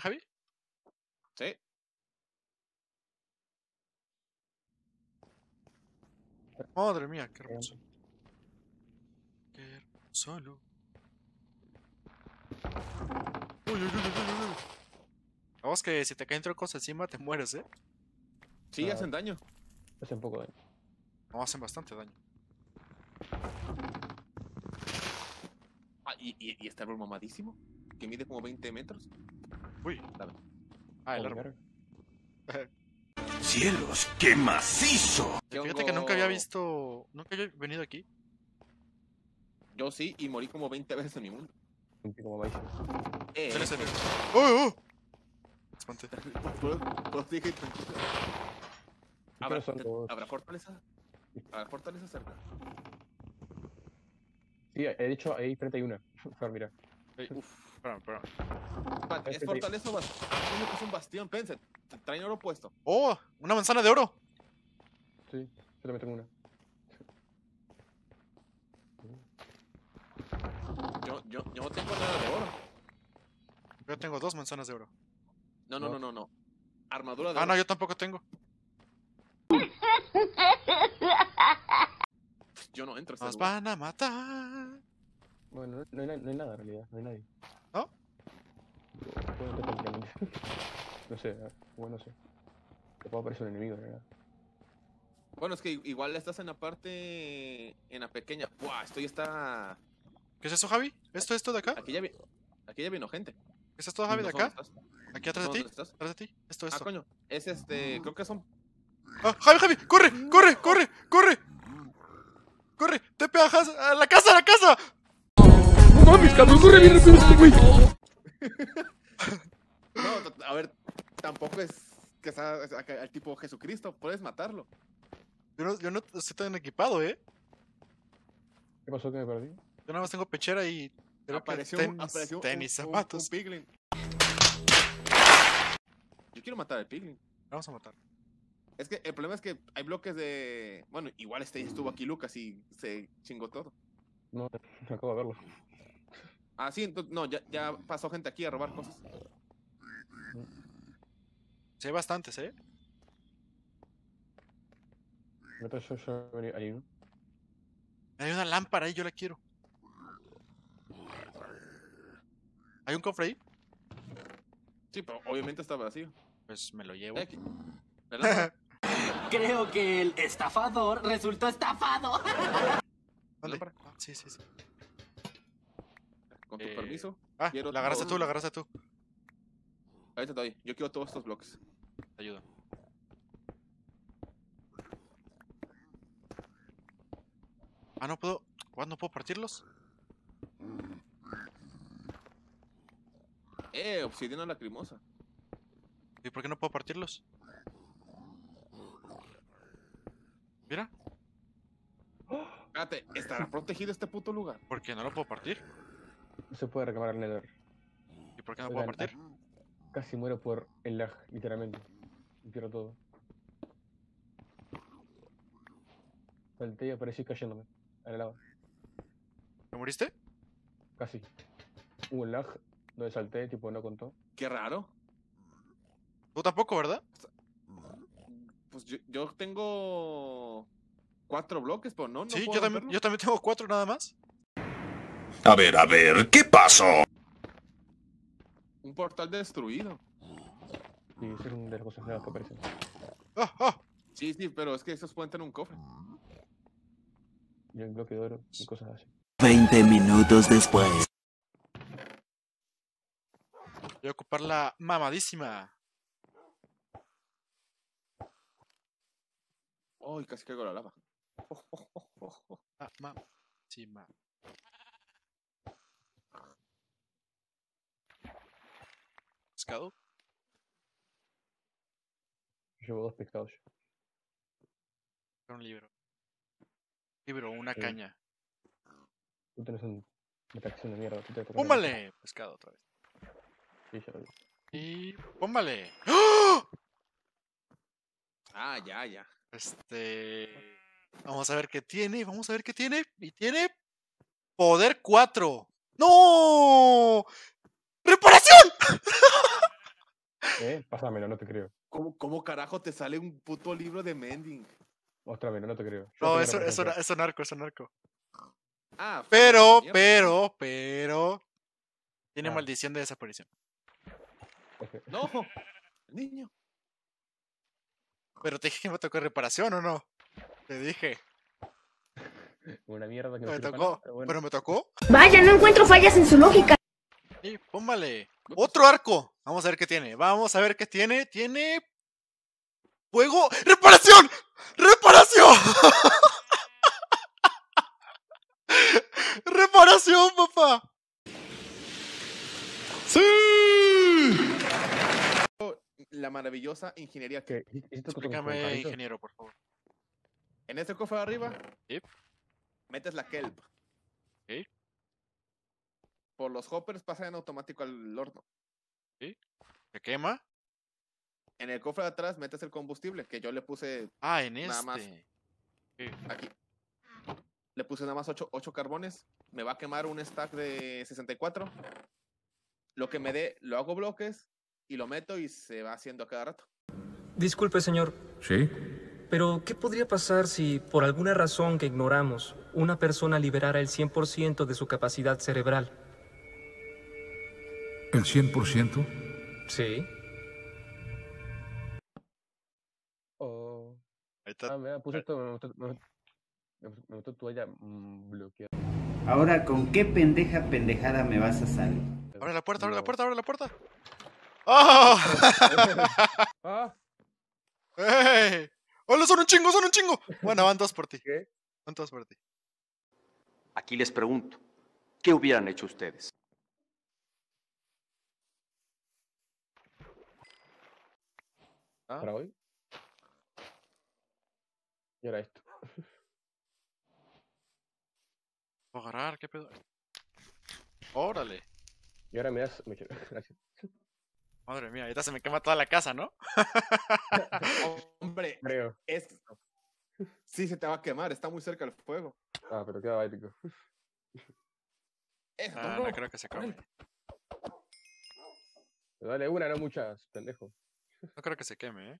Javi? Sí. Madre mía, qué hermoso. Qué hermoso. lu- Uy, uy, uy, uy, uy, uy. Vamos que si te caen trocos encima te mueres, ¿eh? Sí, Ah. hacen daño. Hace poco daño. No, hacen bastante daño. Ah, y, y, y está árbol mamadísimo. Que mide como 20 metros. Uy. Dame. Ah, el Oh, árbol. ¡Cielos, qué macizo! ¿Qué Fíjate que nunca había visto. Nunca había venido aquí. Yo sí, y morí como 20 veces en mi mundo. Un pico maíz. Eh, ese- ¡Oh, oh! Espanté. Puedo- puedo seguir tranquilo. ¿Qué ¿Habrá, todos? ¿Habrá fortaleza? ¿Habrá fortaleza cerca? Sí, he dicho ahí frente hay una. Fer, mira. Uf, espérame, espérame. Va, Es ¿Es que te- fortaleza o bastión? Es un bastión, pense. Traen oro puesto. ¡Oh! ¡Una manzana de oro! Sí, yo también tengo una. Yo, yo, yo no tengo nada de oro. Yo tengo dos manzanas de oro. No, no, No. no, no, no. Armadura de Ah, oro. no, yo tampoco tengo. Yo no entro Nos van a matar. Bueno, no, no hay, no hay nada en realidad, no hay nadie. ¿No? Tranquilamente. no sé, ah, bueno, no sé. Te puedo aparecer un enemigo, ¿verdad? Bueno, es que igual estás en la parte... En la pequeña. Buah, esto ya está... ¿Qué es eso, Javi? ¿Esto, esto de acá? Aquí ya, vi... Aquí ya vino gente. ¿Qué es esto, Javi, de acá? estás. ¿Aquí atrás de ti? ¿Atrás de ti? Esto, Ah, esto. coño. Es este... Creo que son... ¡Ah, Javi, Javi! ¡Corre! ¡Corre! ¡Corre! ¡Corre! ¡Corre! ¡Te pegas a la casa, a la casa! ¡No mames, cabrón! ¡Corre bien rápido este güey! No, a ver, tampoco es que sea el tipo Jesucristo, puedes matarlo. Yo no, yo no estoy tan equipado, ¿eh? ¿Qué pasó que me perdí? Yo nada más tengo pechera y. creo que apareció, tenis, apareció un- tenis, un, un, zapatos. piglin. Yo quiero matar al piglin. Vamos a matar. Es que el problema es que hay bloques de... Bueno, igual este estuvo aquí Lucas y se chingó todo. No, no acabo de verlo. Ah, sí, entonces, no, ya, ya pasó gente aquí a robar cosas. Sí, hay bastantes, ¿eh? Neta, yo, yo venía ahí, ¿no? Hay una lámpara ahí, yo la quiero. ¿Hay un cofre ahí? Sí, pero obviamente está vacío. Pues me lo llevo. Creo que el estafador resultó estafado. ¿Dónde? Sí, sí, sí. Con tu Eh, permiso. Ah, Quiero la agarraste todo. tú, la agarraste tú. Ahí te doy. Yo quiero todos estos bloques. Te ayudo. Ah, no puedo. ¿No puedo partirlos? Eh, obsidiana lacrimosa. ¿Y por qué no puedo partirlos? Mira, Espérate, ¿estará protegido este puto lugar? ¿por qué no lo puedo partir? No se puede reclamar el Nether. ¿Y por qué no puedo Oigan, partir? Casi muero por el lag, literalmente. Y pierdo todo. Salté y aparecí cayéndome. A la lava. ¿Me moriste? Casi. Hubo un lag donde salté, tipo no contó. Qué raro. Tú tampoco, ¿verdad? Pues yo, yo tengo cuatro bloques, pero no, no sí, puedo yo también, yo también tengo cuatro nada más. A ver, a ver, ¿qué pasó? Un portal destruido. Y eso es una de las cosas nuevas que aparecen. ¡Ah, ah! Sí, sí, pero es que esos pueden tener un cofre. Y el bloque de oro y cosas así. 20 minutos después. Voy a ocupar la mamadísima. Ay, casi caigo la lava. Ah, mamadísima. ¿Pescado? Llevo dos pescados. Un libro. Libro, una Sí. caña. Tú tenés un, una tracción de mierda. Pescado otra vez. Sí, ya lo vi. Y. ¡Pómbale! ¡Ah! Ah, ya, ya. Este. Vamos a ver qué tiene. Vamos a ver qué tiene. Y tiene. Poder 4. ¡No! ¡Reparación! ¿Eh? Pásamelo, no te creo. ¿Cómo, ¿Cómo carajo te sale un puto libro de Mending? Ostramelo, no te creo. Yo No, eso, eso, eso narco, eso narco. Ah, Pero, pero, pero. Tiene Ah. maldición de desaparición. Oje. No, niño. Pero te dije que me tocó reparación o no. Te dije. Una mierda que no Me tocó. nada, pero bueno. Pero me tocó. Vaya, no encuentro fallas en su lógica. Sí, póngale. Otro arco. Vamos a ver qué tiene. Vamos a ver qué tiene. Tiene. Fuego. ¡Reparación! ¡Reparación! ¡Reparación, papá! La maravillosa ingeniería que ¿Qué? ¿Hiciste cosas con Explícame, ingeniero, por favor. En este cofre de arriba Sí. metes la kelp. Ok. Por los hoppers pasa en automático al horno. ¿Se quema? En el cofre de atrás metes el combustible, que yo le puse Ah, en Nada más. este. aquí. Le puse nada más 8, carbones. Me va a quemar un stack de 64. Lo que me dé, lo hago bloques y lo meto y se va haciendo a cada rato. Disculpe, señor, ¿Sí? Pero ¿qué podría pasar si, por alguna razón que ignoramos, una persona liberara el 100% de su capacidad cerebral? ¿El 100%? Sí. Oh. Ahí está. Ah, mira, puse esto, me gustó, me gustó- me gustó- me gustó tu toalla bloqueada. Ahora, ¿con qué pendeja pendejada me vas a salir? Abre la puerta, abre la puerta, abre la puerta. ¡Oh! ¡Ah! ¡Hola, son un chingo, son un chingo! Bueno, van dos por ti. ¿Qué? Van dos por ti. Aquí les pregunto, ¿qué hubieran hecho ustedes? ¿Ah? ¿Para hoy? Y ahora esto. ¿Puedo agarrar? ¿Qué pedo? ¡Órale! Y ahora me das... Me... Gracias. Madre mía, ahorita se me quema toda la casa, ¿no? Hombre, Creo. es. Sí, se te va a quemar, está muy cerca el fuego. Ah, pero queda épico. Eso, Ah, no, no creo que se queme. Dale una, no muchas, pendejo. No creo que se queme, ¿eh?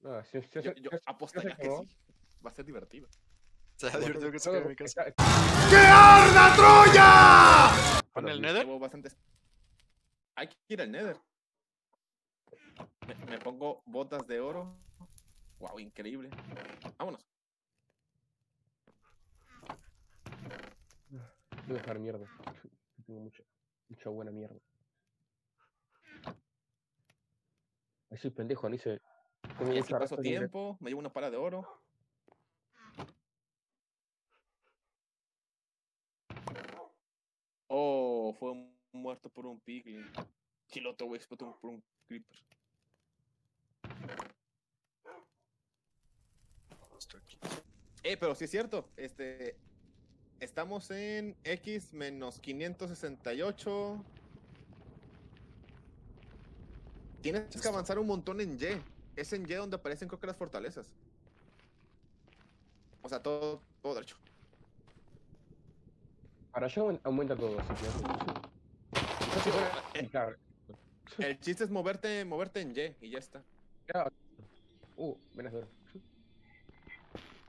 No, si, si, Yo, yo si- apostaría que sí. Va a ser divertido. Se divertido que se todo queme mi casa. está- ¿Pon el sí. nether? Llevo bastantes. Hay que ir al Nether. Me, me pongo botas de oro. Wow, increíble. Vámonos. Voy a dejar mierda. Tengo mucha, mucha buena mierda. Así pendejo, ni se. Tengo mucha paso libre. tiempo, me llevo una pala de oro. Oh, fue muerto por un piglin. Y el otro güey explotó por un creeper. Eh, pero sí es cierto. Este. Estamos en X menos 568. Tienes que avanzar un montón en Y. Es en Y donde aparecen creo que las fortalezas. O sea, todo, todo derecho. Allá aumen- aumenta todo, así que. Yo sí voy a Eh, picar. El chiste es moverte, moverte en Y y ya está. Ya. Uh, venas de oro.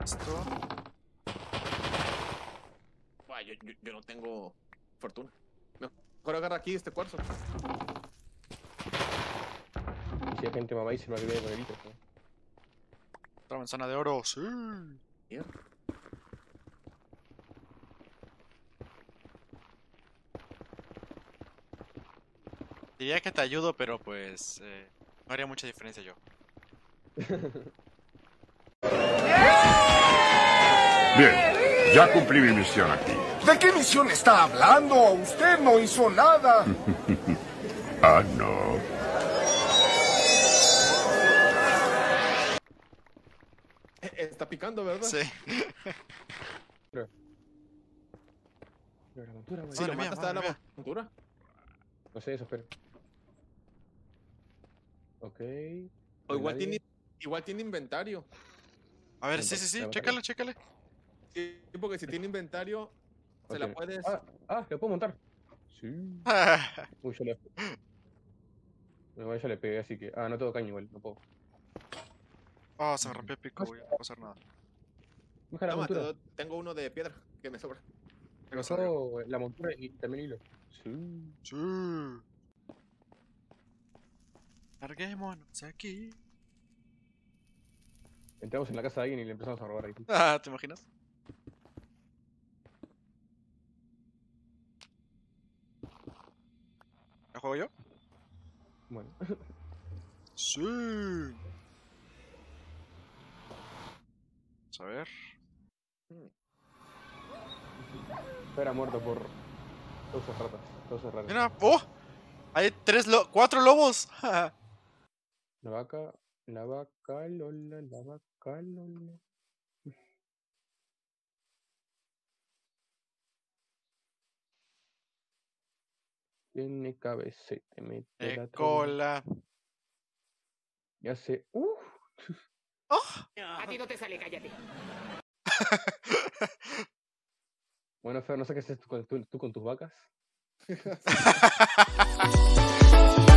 Esto. Buah, yo, yo- yo no tengo fortuna. Mejor agarra aquí este cuarzo. Y si hay gente mamadísima que viene con heritas, ¿no? Otra manzana de oro. Sí. Mierda. Diría que te ayudo, pero pues. eh, no haría mucha diferencia yo. Bien, ya cumplí mi misión aquí. ¿De qué misión está hablando? Usted no hizo nada. Ah, no. Eh, Está picando, ¿verdad? Sí. Pero la montura, güey. Madre lo mía, matas, te da la montura. No sé, eso espero. Ok. O igual tiene, igual tiene inventario. A ver, sí, sí, sí. Chécale, chécale. Sí, porque si tiene inventario, se la puedes. Ah, ah, lo puedo montar. Sí. Uy, yo le. Igual ya le pegué, así que. Ah, no tengo caña igual, no puedo. Oh, se me rompió el pico, güey. No puedo hacer nada. Toma, te doy- tengo uno de piedra que me sobra. Me pasó la montura y también hilo. Sí. Sí. Larguémonos aquí. Entramos en la casa de alguien y le empezamos a robar ahí. Ah, ¿te imaginas? ¿La juego yo? Bueno. Sí. Vamos a ver. Era muerto por. Esos ratas. Esos ratas. Mira, ¡oh! Hay tres lo cuatro lobos. La vaca. La vaca, Lola, la vaca, Lola. Tiene cabecete, mete De la cola. Y hace. ¡Uh! A ti no te sale, cállate. Bueno, Fer, no sé qué haces tú con, tú- tú con tus vacas.